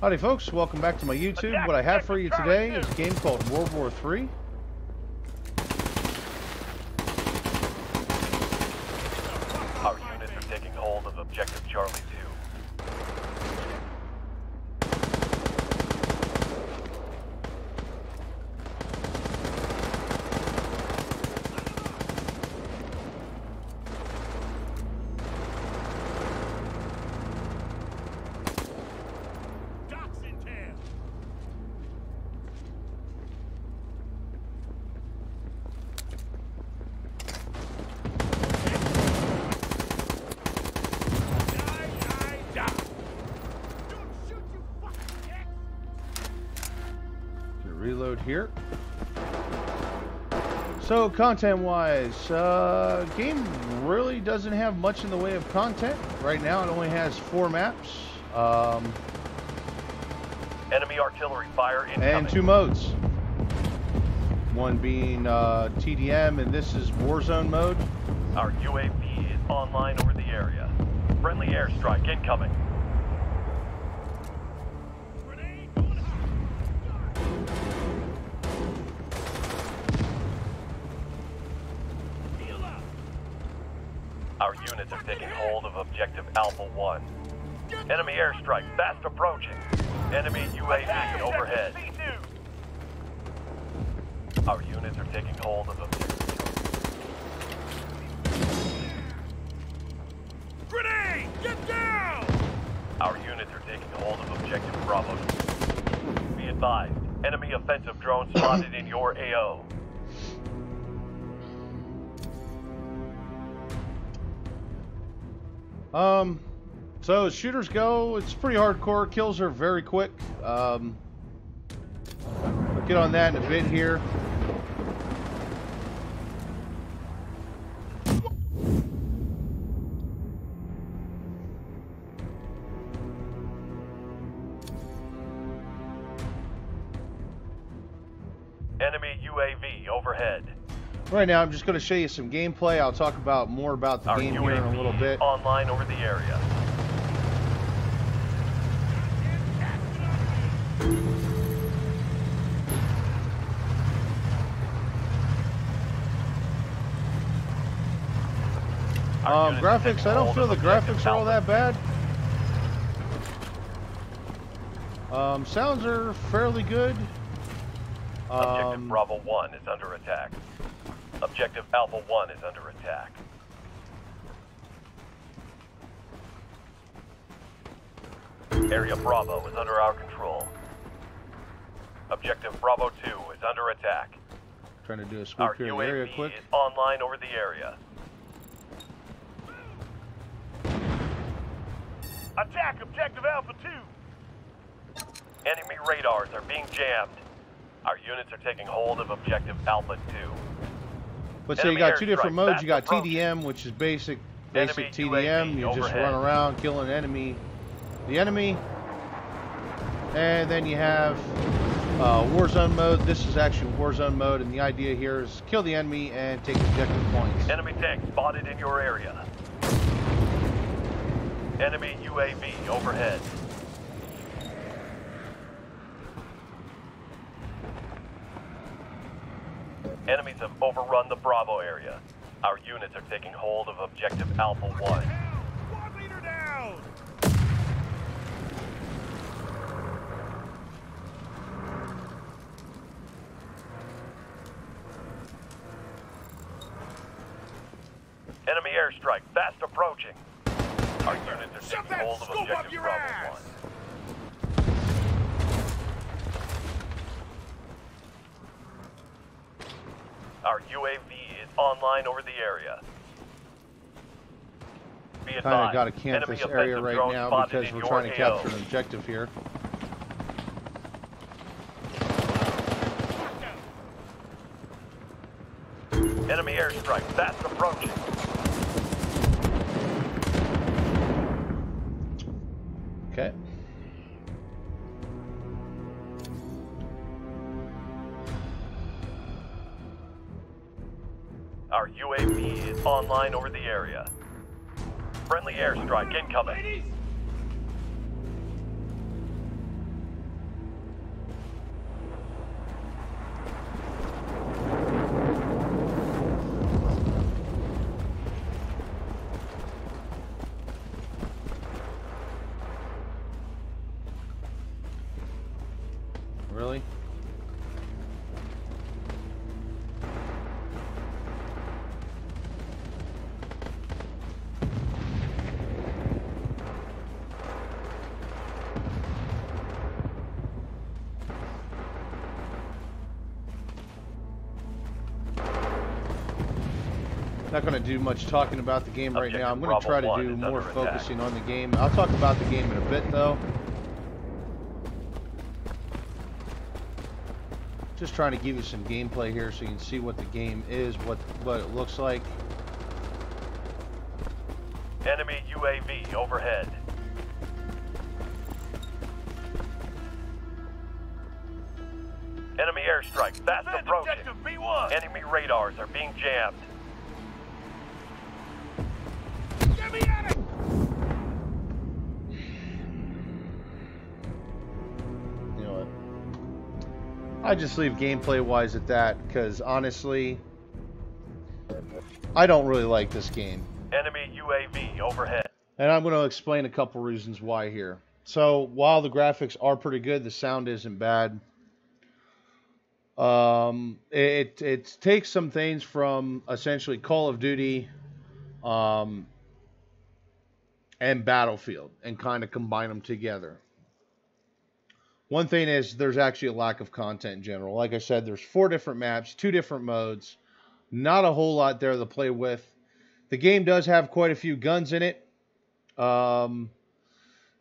Howdy folks, welcome back to my YouTube. What I have for you today is a game called World War III. Our units are taking hold of objective Charlie 2. Docks in town. Die, die, die. Don't shoot, you fucking dick. To reload here. So content-wise, uh, game really doesn't have much in the way of content. Right now it only has four maps um, Enemy artillery fire incoming. and two modes. One being uh, TDM and this is Warzone mode. Our UAV is online over the area. Friendly airstrike incoming. Our units are taking hold of objective Alpha 1. Enemy airstrike fast approaching. Enemy UAV overhead. Our units are taking hold of objective Grenade! Get down! Our units are taking hold of objective Bravo. Be advised, enemy offensive drone spotted in your AO. Um, so shooters go, it's pretty hardcore. Kills are very quick. Um, we'll get on that in a bit here. Enemy UAV overhead. Right now, I'm just going to show you some gameplay. I'll talk about more about the Our game here in a little UAV bit. online over the area. Um, graphics, I don't feel the graphics are all that bad. Um, sounds are fairly good. Objective Um, Bravo 1 is under attack. Objective Alpha 1 is under attack. Area Bravo is under our control. Objective Bravo 2 is under attack. trying to do a sweep here in the area UAV quick. is online over the area. Attack Objective Alpha 2! Enemy radars are being jammed. Our units are taking hold of Objective Alpha 2. But so you got two different modes. You got. TDM, which is basic, basic TDM. You just run around killing enemy, the enemy, and then you have uh, Warzone mode. This is actually Warzone mode, and the idea here is kill the enemy and take objective points. Enemy tank spotted in your area. Enemy UAV overhead. Enemies have overrun the Bravo area. Our units are taking hold of Objective Alpha 1. Down! Squad leader down! Enemy airstrike fast approaching. Our units are taking hold of Objective Bravo ass! 1. Our UAV is online over the area. Be Kind of got to camp this area right now because we're trying to AO. capture an objective here. Enemy airstrike fast approaching. Online over the area. Friendly airstrike incoming. Not going to do much talking about the game right now. I'm going to try to do more under attack. focusing on the game. I'll talk about the game in a bit, though. Just trying to give you some gameplay here so you can see what the game is, what what it looks like. Enemy UAV overhead. Enemy airstrike fast Defend approaching. Enemy radars are being jammed. I just leave gameplay wise at that because honestly, I don't really like this game. Enemy UAV overhead. And I'm going to explain a couple reasons why here. So, while the graphics are pretty good, the sound isn't bad. Um, it it takes some things from essentially Call of Duty, um, and Battlefield, and kind of combine them together. One thing is there's actually a lack of content in general. Like I said, there's four different maps, two different modes, not a whole lot there to play with. The game does have quite a few guns in it. Um,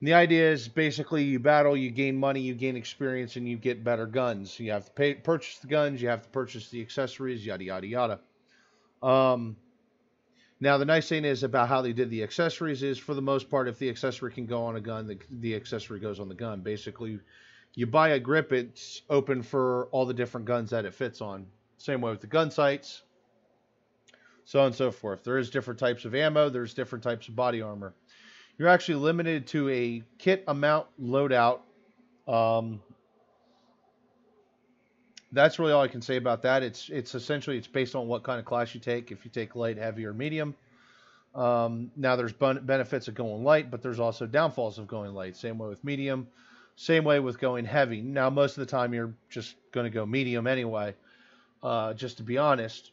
the idea is basically you battle, you gain money, you gain experience, and you get better guns. You have to pay, purchase the guns, you have to purchase the accessories, yada yada yada. Um, now the nice thing is about how they did the accessories is for the most part, if the accessory can go on a gun, the, the accessory goes on the gun. Basically, you buy a grip, it's open for all the different guns that it fits on. Same way with the gun sights, so on and so forth. There is different types of ammo. There's different types of body armor. You're actually limited to a kit amount loadout. Um, that's really all I can say about that. It's it's essentially it's based on what kind of class you take. If you take light, heavy, or medium. Um, now there's benefits of going light, but there's also downfalls of going light. Same way with medium. Same way with going heavy. Now most of the time you're just going to go medium anyway. Uh, just to be honest.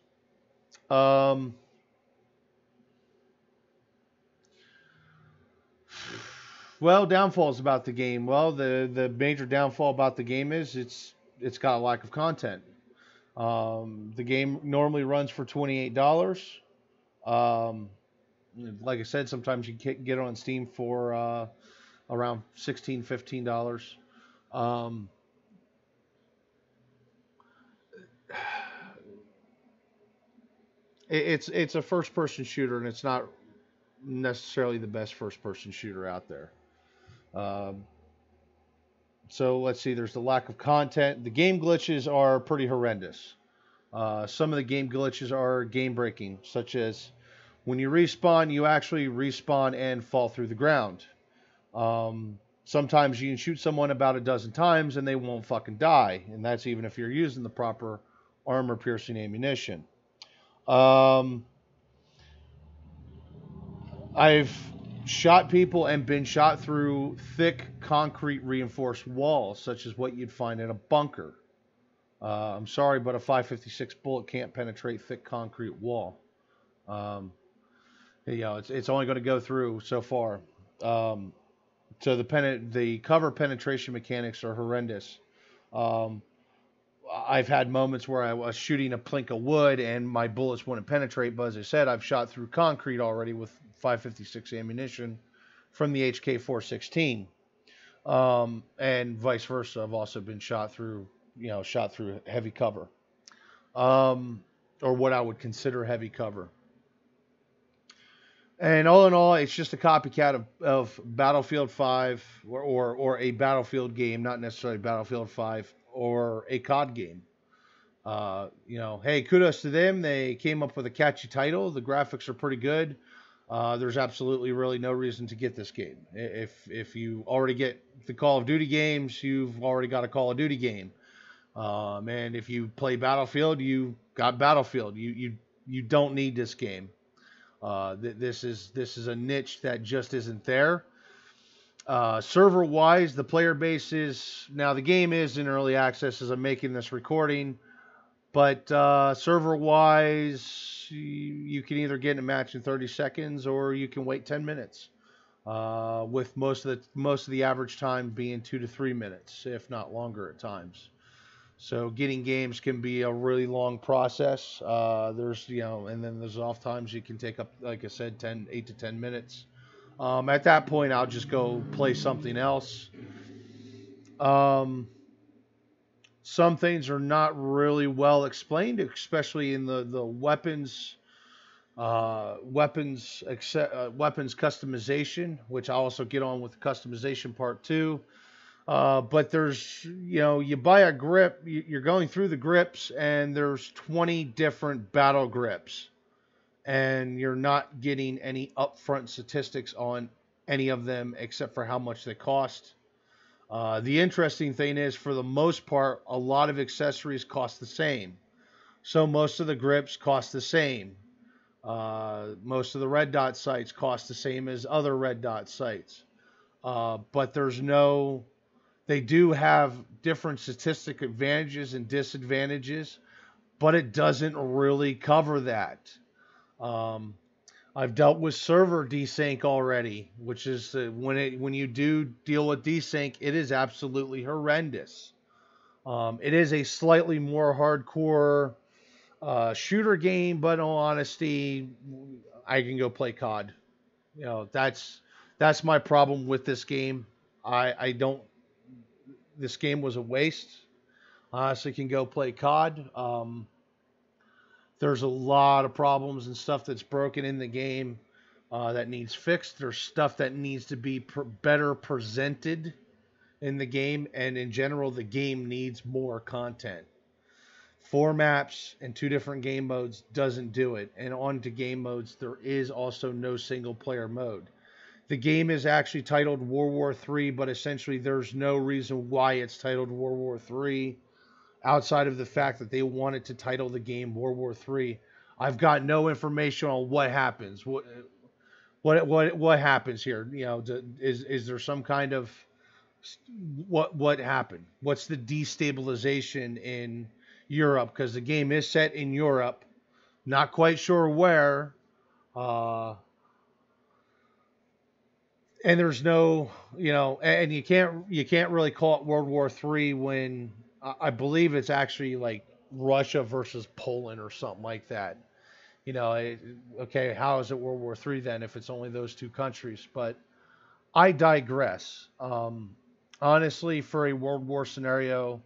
Um, well, downfalls about the game. Well, the the major downfall about the game is it's it's got a lack of content. Um, the game normally runs for twenty eight dollars. Um, like I said, sometimes you can get it on Steam for uh, around 16 15 dollars. Um, it's it's a first person shooter and it's not necessarily the best first person shooter out there. Um, so let's see. There's the lack of content. The game glitches are pretty horrendous. Uh, some of the game glitches are game breaking, such as when you respawn, you actually respawn and fall through the ground. Um, sometimes you can shoot someone about a dozen times and they won't fucking die, and that's even if you're using the proper armor piercing ammunition. Um, I've shot people and been shot through thick concrete reinforced walls, such as what you'd find in a bunker. Uh, I'm sorry, but a 556 bullet can't penetrate thick concrete wall. Um, you know, it's it's only going to go through so far. Um, so the the cover penetration mechanics are horrendous. Um, I've had moments where I was shooting a plank of wood and my bullets wouldn't penetrate, but as I said, I've shot through concrete already with 556 ammunition from the HK 416. Um, and vice versa. I've also been shot through, you know, shot through heavy cover. Um, or what I would consider heavy cover. And all in all, it's just a copycat of, of Battlefield 5 or, or, or a Battlefield game, not necessarily Battlefield 5 or a COD game. Uh, you know, hey, kudos to them. They came up with a catchy title. The graphics are pretty good. Uh, there's absolutely really no reason to get this game. If if you already get the Call of Duty games, you've already got a Call of Duty game. Um, and if you play Battlefield, you got Battlefield. You you you don't need this game. Uh, th- this is this is a niche that just isn't there. Uh, server wise, the player base is now the game is in early access as I'm making this recording, but uh, server wise, you, you can either get in a match in 30 seconds or you can wait 10 minutes. Uh, with most of the most of the average time being two to three minutes, if not longer at times. So getting games can be a really long process. Uh, there's you know, and then there's off times you can take up, like I said, 10, 8 to 10 minutes. Um, at that point, I'll just go play something else. Um, some things are not really well explained, especially in the the weapons, uh, weapons, uh, weapons customization, which I'll also get on with the customization part too. Uh, but there's, you know, you buy a grip, you're going through the grips, and there's 20 different battle grips and you're not getting any upfront statistics on any of them except for how much they cost. Uh, the interesting thing is, for the most part, a lot of accessories cost the same. So most of the grips cost the same. Uh, most of the red dot sights cost the same as other red dot sights. Uh, but there's no, they do have different statistic advantages and disadvantages, but it doesn't really cover that. Um, I've dealt with server desync already, which is uh, when it when you do deal with desync, it is absolutely horrendous. Um, it is a slightly more hardcore uh, shooter game, but in honesty, I can go play COD. You know, that's that's my problem with this game. I I don't. This game was a waste. Honestly, can go play COD. Um, there's a lot of problems and stuff that's broken in the game uh, that needs fixed. There's stuff that needs to be pr- better presented in the game, and in general, the game needs more content. Four maps and two different game modes doesn't do it. And on to game modes, there is also no single player mode. The game is actually titled World War III, but essentially there's no reason why it's titled World War III outside of the fact that they wanted to title the game World War III. I've got no information on what happens. What what what what happens here? You know, is is there some kind of what what happened? What's the destabilization in Europe? Because the game is set in Europe. Not quite sure where. Uh, and there's no, you know, and you can't you can't really call it World War Three when I believe it's actually like Russia versus Poland or something like that. You know, okay, how is it World War Three then if it's only those two countries? But I digress. Um, honestly, for a World War scenario,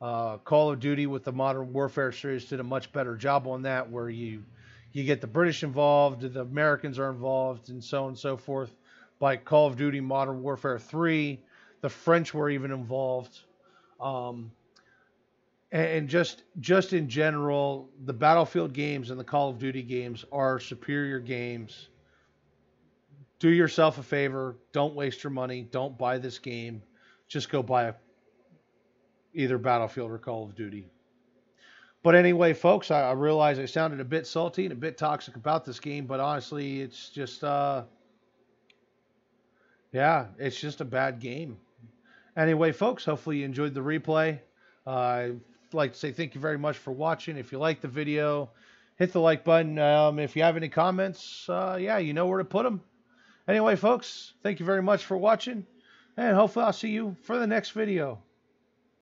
uh, Call of Duty with the Modern Warfare series did a much better job on that, where you you get the British involved, the Americans are involved, and so on and so forth. By Call of Duty Modern Warfare 3, the French were even involved. Um, and just just in general, the Battlefield games and the Call of Duty games are superior games. Do yourself a favor. Don't waste your money. Don't buy this game. Just go buy a, either Battlefield or Call of Duty. But anyway, folks, I, I realize I sounded a bit salty and a bit toxic about this game, but honestly, it's just, uh, yeah, it's just a bad game. Anyway, folks, hopefully you enjoyed the replay. Uh, like to say thank you very much for watching. If you like the video, hit the like button. Um, if you have any comments, uh, yeah, you know where to put them. Anyway, folks, thank you very much for watching, and hopefully I'll see you for the next video.